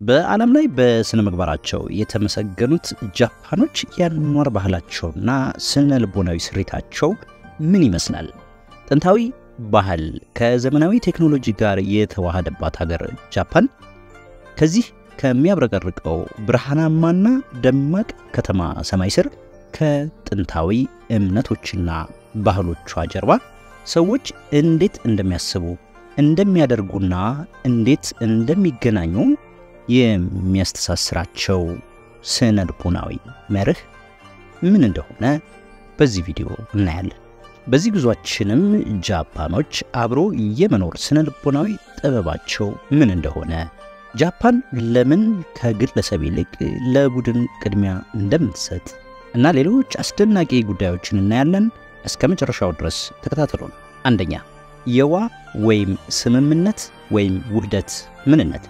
በዓለም ላይ በስነ ምግባራቸው የተመሰገኑት ጃፓኖች የአኗኗር ባህላቸውና ስነ ልቦናዊ ስሪታቸው ምን ይመስላል? ጥንታዊ ባህል ከዘመናዊ ቴክኖሎጂ ጋር የተዋሃደባት ሀገር ጃፓን ከዚህ ከሚያብረቀርቀው ብርሃናማና ደማቅ ከተማ ሰማይ ስር ከጥንታዊ እምነቶችና ባህሎቿ ጀርባ ሰዎች እንዴት እንደሚያስቡ እንደሚያደርጉና እንዴት እንደሚገናኙ የሚያስተሳስራቸው ስነ ልቦናዊ መርህ ምን እንደሆነ በዚህ ቪዲዮ እናያለን። በዚህ ጉዟችንም ጃፓኖች አብሮ የመኖር ስነ ልቦናዊ ጥበባቸው ምን እንደሆነ፣ ጃፓን ለምን ከግለሰብ ይልቅ ለቡድን ቅድሚያ እንደምትሰጥ እና ሌሎች አስደናቂ ጉዳዮችን እናያለን። እስከ መጨረሻው ድረስ ተከታተሉን። አንደኛ የዋ ወይም ስምምነት ወይም ውህደት ምንነት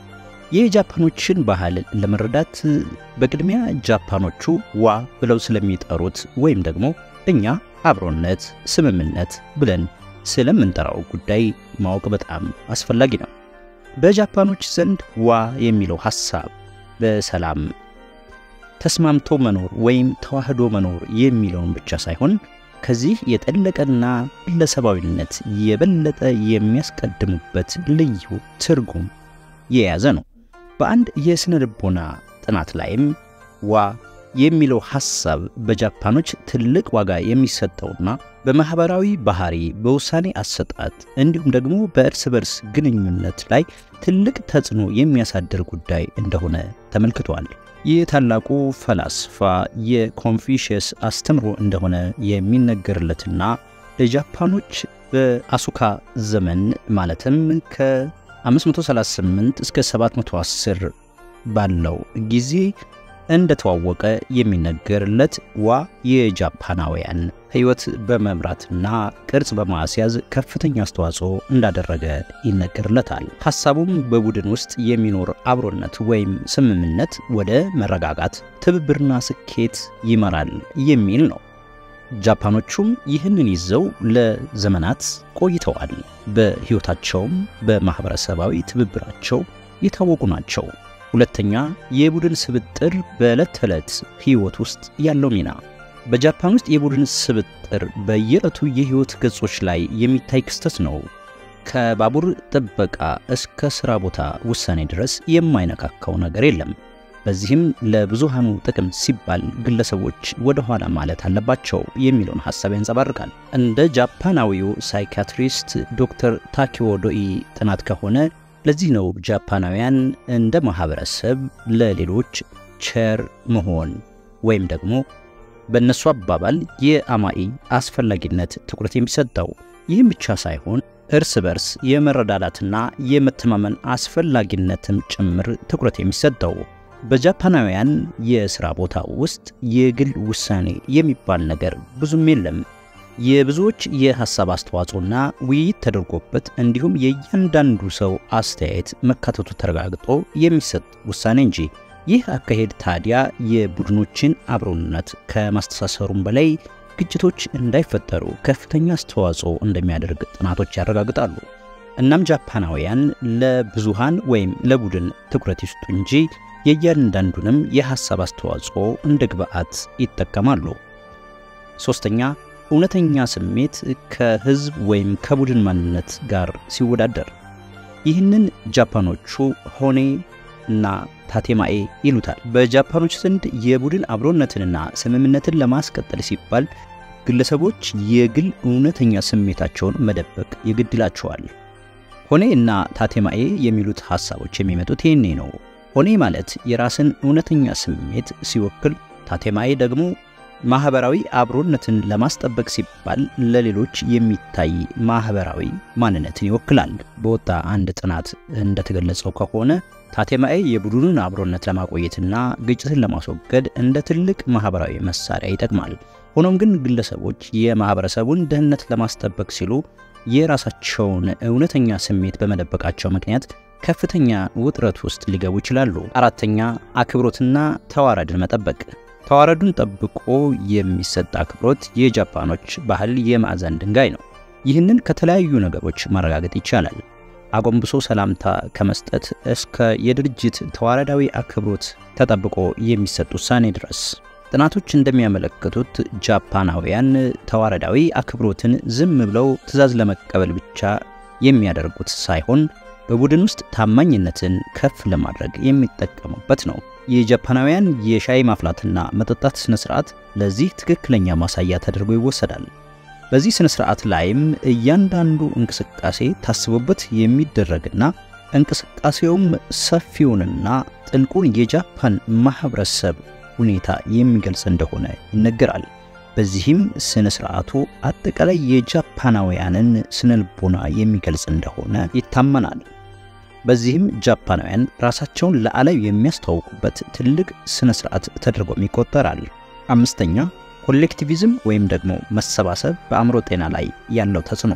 የጃፓኖችን ባህል ለመረዳት በቅድሚያ ጃፓኖቹ ዋ ብለው ስለሚጠሩት ወይም ደግሞ እኛ አብሮነት፣ ስምምነት ብለን ስለምንጠራው ጉዳይ ማወቅ በጣም አስፈላጊ ነው። በጃፓኖች ዘንድ ዋ የሚለው ሐሳብ በሰላም ተስማምቶ መኖር ወይም ተዋህዶ መኖር የሚለውን ብቻ ሳይሆን ከዚህ የጠለቀና ግለሰባዊነት የበለጠ የሚያስቀድሙበት ልዩ ትርጉም የያዘ ነው። በአንድ የሥነ ልቦና ጥናት ላይም ዋ የሚለው ሐሳብ በጃፓኖች ትልቅ ዋጋ የሚሰጠውና በማኅበራዊ ባህሪ፣ በውሳኔ አሰጣጥ እንዲሁም ደግሞ በእርስ በርስ ግንኙነት ላይ ትልቅ ተጽዕኖ የሚያሳድር ጉዳይ እንደሆነ ተመልክቷል። ይህ ታላቁ ፈላስፋ የኮንፊሽየስ አስተምሮ እንደሆነ የሚነገርለትና ለጃፓኖች በአሱካ ዘመን ማለትም ከ538 እስከ 710 ባለው ጊዜ እንደተዋወቀ የሚነገርለት ዋ የጃፓናውያን ሕይወት በመምራትና ቅርጽ በማስያዝ ከፍተኛ አስተዋጽኦ እንዳደረገ ይነገርለታል። ሐሳቡም በቡድን ውስጥ የሚኖር አብሮነት ወይም ስምምነት ወደ መረጋጋት፣ ትብብርና ስኬት ይመራል የሚል ነው። ጃፓኖቹም ይህንን ይዘው ለዘመናት ቆይተዋል። በሕይወታቸውም በማኅበረሰባዊ ትብብራቸው የታወቁ ናቸው። ሁለተኛ የቡድን ስብጥር በዕለት ተዕለት ሕይወት ውስጥ ያለው ሚና። በጃፓን ውስጥ የቡድን ስብጥር በየዕለቱ የሕይወት ገጾች ላይ የሚታይ ክስተት ነው። ከባቡር ጥበቃ እስከ ሥራ ቦታ ውሳኔ ድረስ የማይነካካው ነገር የለም። በዚህም ለብዙሃኑ ጥቅም ሲባል ግለሰቦች ወደ ኋላ ማለት አለባቸው የሚለውን ሐሳብ ያንጸባርቃል። እንደ ጃፓናዊው ሳይካትሪስት ዶክተር ታኪዮ ዶኢ ጥናት ከሆነ ለዚህ ነው ጃፓናውያን እንደ ማህበረሰብ ለሌሎች ቸር መሆን ወይም ደግሞ በእነሱ አባባል የአማኢ አስፈላጊነት ትኩረት የሚሰጠው። ይህም ብቻ ሳይሆን እርስ በርስ የመረዳዳትና የመተማመን አስፈላጊነትም ጭምር ትኩረት የሚሰጠው። በጃፓናውያን የሥራ ቦታ ውስጥ የግል ውሳኔ የሚባል ነገር ብዙም የለም። የብዙዎች የሐሳብ አስተዋጽኦና ውይይት ተደርጎበት እንዲሁም የእያንዳንዱ ሰው አስተያየት መካተቱ ተረጋግጦ የሚሰጥ ውሳኔ እንጂ። ይህ አካሄድ ታዲያ የቡድኖችን አብሮነት ከማስተሳሰሩም በላይ ግጭቶች እንዳይፈጠሩ ከፍተኛ አስተዋጽኦ እንደሚያደርግ ጥናቶች ያረጋግጣሉ። እናም ጃፓናውያን ለብዙሃን ወይም ለቡድን ትኩረት ይስጡ እንጂ የእያንዳንዱንም የሐሳብ አስተዋጽኦ እንደ ግብዓት ይጠቀማሉ። ሶስተኛ እውነተኛ ስሜት ከሕዝብ ወይም ከቡድን ማንነት ጋር ሲወዳደር፣ ይህንን ጃፓኖቹ ሆኔ እና ታቴማኤ ይሉታል። በጃፓኖች ዘንድ የቡድን አብሮነትንና ስምምነትን ለማስቀጠል ሲባል ግለሰቦች የግል እውነተኛ ስሜታቸውን መደበቅ የግድ ይላቸዋል። ሆኔ እና ታቴማኤ የሚሉት ሐሳቦች የሚመጡት ይህኔ ነው። ሆኔ ማለት የራስን እውነተኛ ስሜት ሲወክል፣ ታቴማኤ ደግሞ ማህበራዊ አብሮነትን ለማስጠበቅ ሲባል ለሌሎች የሚታይ ማህበራዊ ማንነትን ይወክላል። በወጣ አንድ ጥናት እንደተገለጸው ከሆነ ታቴማኤ የቡድኑን አብሮነት ለማቆየትና ግጭትን ለማስወገድ እንደ ትልቅ ማህበራዊ መሳሪያ ይጠቅማል። ሆኖም ግን ግለሰቦች የማህበረሰቡን ደህንነት ለማስጠበቅ ሲሉ የራሳቸውን እውነተኛ ስሜት በመደበቃቸው ምክንያት ከፍተኛ ውጥረት ውስጥ ሊገቡ ይችላሉ። አራተኛ አክብሮትና ተዋረድን መጠበቅ ተዋረዱን ጠብቆ የሚሰጥ አክብሮት የጃፓኖች ባህል የማዕዘን ድንጋይ ነው። ይህንን ከተለያዩ ነገሮች ማረጋገጥ ይቻላል። አጎንብሶ ሰላምታ ከመስጠት እስከ የድርጅት ተዋረዳዊ አክብሮት ተጠብቆ የሚሰጥ ውሳኔ ድረስ። ጥናቶች እንደሚያመለክቱት ጃፓናውያን ተዋረዳዊ አክብሮትን ዝም ብለው ትዕዛዝ ለመቀበል ብቻ የሚያደርጉት ሳይሆን በቡድን ውስጥ ታማኝነትን ከፍ ለማድረግ የሚጠቀሙበት ነው። የጃፓናውያን የሻይ ማፍላትና መጠጣት ስነ ስርዓት ለዚህ ትክክለኛ ማሳያ ተደርጎ ይወሰዳል። በዚህ ስነ ስርዓት ላይም እያንዳንዱ እንቅስቃሴ ታስቦበት የሚደረግና እንቅስቃሴውም ሰፊውንና ጥልቁን የጃፓን ማህበረሰብ ሁኔታ የሚገልጽ እንደሆነ ይነገራል። በዚህም ስነ ስርዓቱ አጠቃላይ የጃፓናውያንን ስነልቦና የሚገልጽ እንደሆነ ይታመናል። በዚህም ጃፓናውያን ራሳቸውን ለዓለም የሚያስተዋውቁበት ትልቅ ስነ ስርዓት ተደርጎም ይቆጠራል። አምስተኛ ኮሌክቲቪዝም ወይም ደግሞ መሰባሰብ በአእምሮ ጤና ላይ ያለው ተጽዕኖ።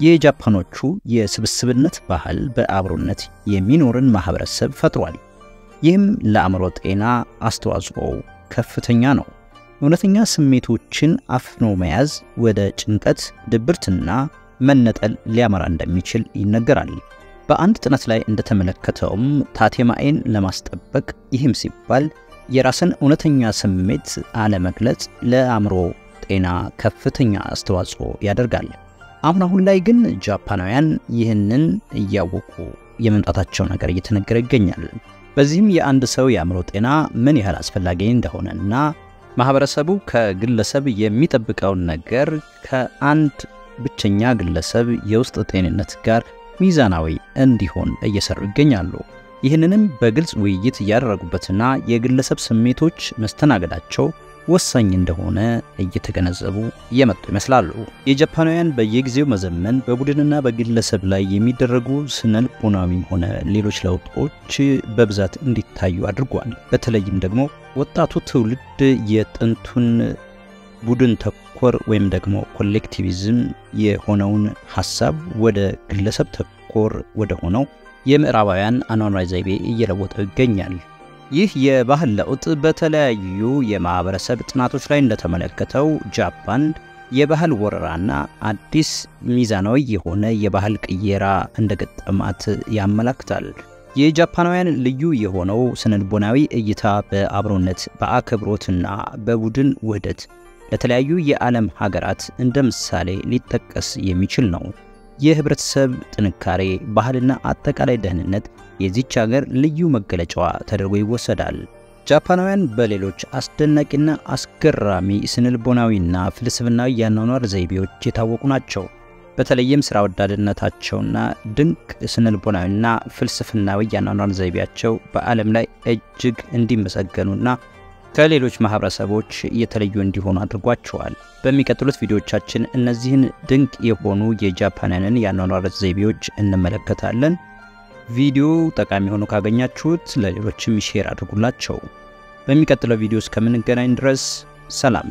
የጃፓኖቹ የስብስብነት ባህል በአብሮነት የሚኖርን ማህበረሰብ ፈጥሯል። ይህም ለአእምሮ ጤና አስተዋጽኦ ከፍተኛ ነው። እውነተኛ ስሜቶችን አፍኖ መያዝ ወደ ጭንቀት፣ ድብርትና መነጠል ሊያመራ እንደሚችል ይነገራል። በአንድ ጥናት ላይ እንደተመለከተውም ታቴማኤን ለማስጠበቅ ይህም ሲባል የራስን እውነተኛ ስሜት አለመግለጽ ለአእምሮ ጤና ከፍተኛ አስተዋጽኦ ያደርጋል። አሁን አሁን ላይ ግን ጃፓናውያን ይህንን እያወቁ የመምጣታቸው ነገር እየተነገረ ይገኛል። በዚህም የአንድ ሰው የአእምሮ ጤና ምን ያህል አስፈላጊ እንደሆነና ማህበረሰቡ ከግለሰብ የሚጠብቀውን ነገር ከአንድ ብቸኛ ግለሰብ የውስጥ ጤንነት ጋር ሚዛናዊ እንዲሆን እየሰሩ ይገኛሉ። ይህንንም በግልጽ ውይይት እያደረጉበትና የግለሰብ ስሜቶች መስተናገዳቸው ወሳኝ እንደሆነ እየተገነዘቡ እየመጡ ይመስላሉ። የጃፓናውያን በየጊዜው መዘመን በቡድንና በግለሰብ ላይ የሚደረጉ ስነልቦናዊም ሆነ ሌሎች ለውጦች በብዛት እንዲታዩ አድርጓል። በተለይም ደግሞ ወጣቱ ትውልድ የጥንቱን ቡድን ተኮር ወይም ደግሞ ኮሌክቲቪዝም የሆነውን ሀሳብ ወደ ግለሰብ ተኮር ወደ ሆነው የምዕራባውያን አኗኗር ዘይቤ እየለወጠው ይገኛል። ይህ የባህል ለውጥ በተለያዩ የማህበረሰብ ጥናቶች ላይ እንደተመለከተው ጃፓን የባህል ወረራና አዲስ ሚዛናዊ የሆነ የባህል ቅየራ እንደገጠማት ያመላክታል። የጃፓናውያን ልዩ የሆነው ስነልቦናዊ እይታ በአብሮነት በአክብሮትና በቡድን ውህደት ለተለያዩ የዓለም ሀገራት እንደ ምሳሌ ሊጠቀስ የሚችል ነው። የህብረተሰብ ጥንካሬ፣ ባህልና አጠቃላይ ደህንነት የዚች ሀገር ልዩ መገለጫዋ ተደርጎ ይወሰዳል። ጃፓናውያን በሌሎች አስደናቂና አስገራሚ ስነልቦናዊና ፍልስፍናዊ የአኗኗር ዘይቤዎች የታወቁ ናቸው። በተለይም ስራ ወዳድነታቸውና ድንቅ ስነልቦናዊና ፍልስፍናዊ የአኗኗር ዘይቤያቸው በዓለም ላይ እጅግ እንዲመሰገኑና ከሌሎች ማህበረሰቦች የተለዩ እንዲሆኑ አድርጓቸዋል። በሚቀጥሉት ቪዲዮዎቻችን እነዚህን ድንቅ የሆኑ የጃፓናውያንን የአኗኗር ዘይቤዎች እንመለከታለን። ቪዲዮ ጠቃሚ ሆኖ ካገኛችሁት ለሌሎችም share አድርጉላቸው። በሚቀጥለው ቪዲዮ እስከምንገናኝ ድረስ ሰላም።